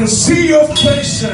can see your face.